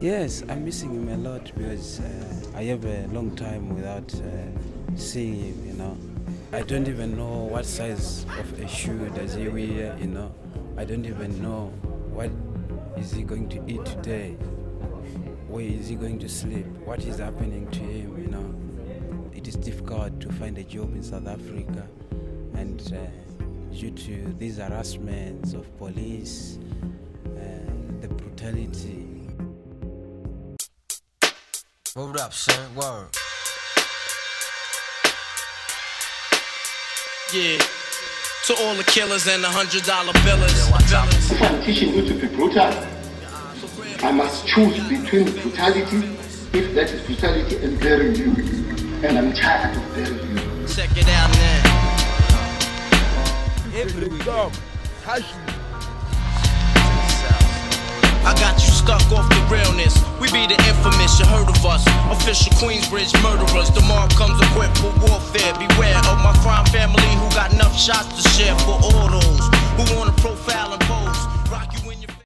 Yes, I'm missing him a lot because uh, I have a long time without uh, seeing him, you know. I don't even know what size of a shoe does he wear, you know. I don't even know what is he going to eat today. Where is he going to sleep? What is happening to him, you know. It is difficult to find a job in South Africa and uh, due to these harassments of police, uh, the brutality Word up, son. Word. Yeah. To all the killers and the hundred dollar billers. If I'm teaching you to be brutal, I must choose between brutality, if that is brutality, and burying you. And I'm tired of burying you. Check it out now. I got you stuck off the realness. We be the infamous, you heard of us. Official Queensbridge murderers. The mob comes equipped for warfare. Beware of my crime family who got enough shots to share for order.